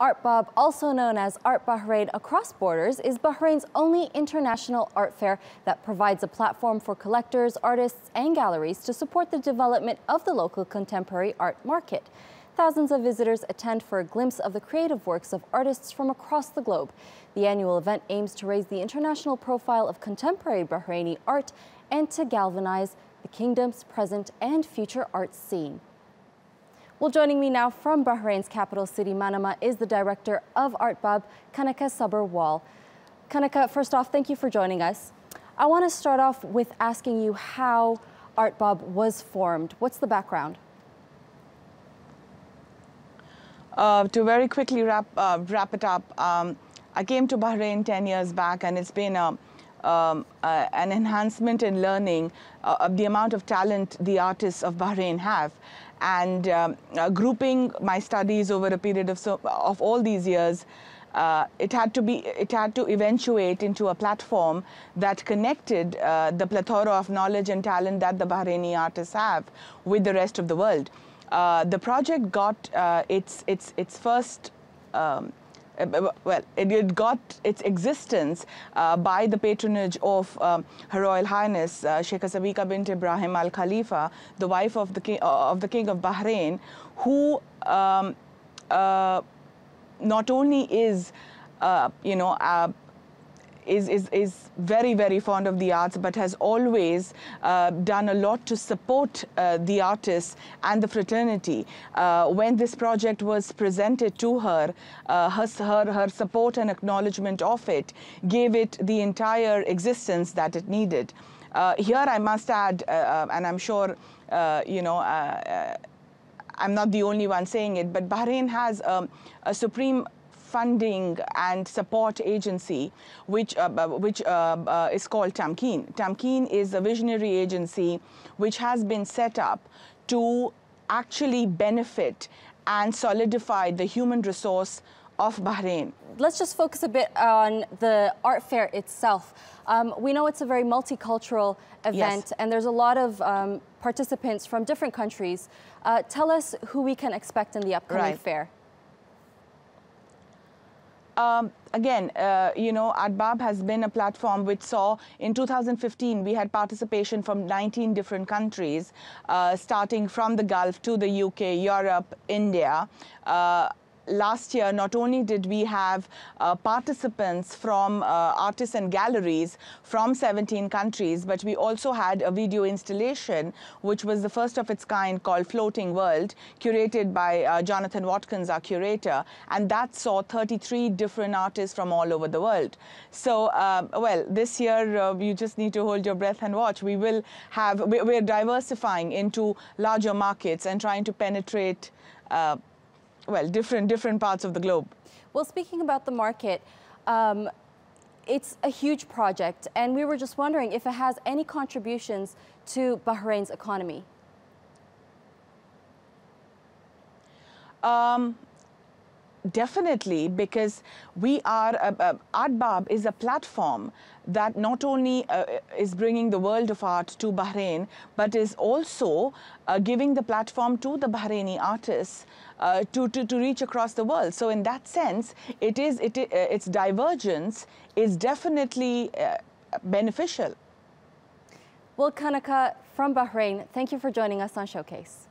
ArtBab, also known as Art Bahrain Across Borders, is Bahrain's only international art fair that provides a platform for collectors, artists, and galleries to support the development of the local contemporary art market. Thousands of visitors attend for a glimpse of the creative works of artists from across the globe. The annual event aims to raise the international profile of contemporary Bahraini art and to galvanize the kingdom's present and future art scene. Well, joining me now from Bahrain's capital city, Manama, is the director of ArtBab, Kaneka Subberwal. Kaneka, first off, thank you for joining us. I want to start off with asking you how ArtBab was formed. What's the background? Uh, to very quickly wrap, uh, wrap it up, um, I came to Bahrain 10 years back and it's been a, um, uh, an enhancement in learning uh, of the amount of talent the artists of Bahrain have and um, uh, grouping my studies over a period of, so, of all these years, uh, it had to be it had to eventuate into a platform that connected uh, the plethora of knowledge and talent that the Bahraini artists have with the rest of the world. Uh, the project got its its its first um, well, it, it, got its existence uh, by the patronage of um, Her Royal Highness uh, Sheikha Sabika bint Ibrahim Al Khalifa, the wife of the king uh, of the King of Bahrain, who um, uh, not only is uh, you know is, is, is very, very fond of the arts, but has always uh, done a lot to support uh, the artists and the fraternity. Uh, when this project was presented to her, uh, her, her, her support and acknowledgement of it gave it the entire existence that it needed. Uh, here I must add, uh, and I'm sure, you know, I'm not the only one saying it, but Bahrain has um, a supreme funding and support agency, which, uh, which uh, uh, is called Tamkeen. Tamkeen is a visionary agency which has been set up to actually benefit and solidify the human resource of Bahrain. Let's just focus a bit on the art fair itself. Um, we know it's a very multicultural event yes. and there's a lot of um, participants from different countries. Uh, tell us who we can expect in the upcoming right. fair. Um, again, uh, you know, ArtBab has been a platform which saw in 2015 we had participation from 19 different countries, uh, starting from the Gulf to the UK, Europe, India. Uh, last year, not only did we have uh, participants from uh, artists and galleries from 17 countries, but we also had a video installation, which was the first of its kind called Floating World, curated by uh, Jonathan Watkins, our curator, and that saw 33 different artists from all over the world. So, uh, well, this year, uh, you just need to hold your breath and watch. We will have, we're diversifying into larger markets and trying to penetrate uh, well, different, different parts of the globe. Well, speaking about the market, um, it's a huge project, and we were just wondering if it has any contributions to Bahrain's economy. Um, definitely, because we are, uh, uh, is a platform that not only uh, is bringing the world of art to Bahrain, but is also uh, giving the platform to the Bahraini artists uh, to, to, to reach across the world. So in that sense, it is, it, uh, its divergence is definitely uh, beneficial. Well, Kaneka from Bahrain, thank you for joining us on Showcase.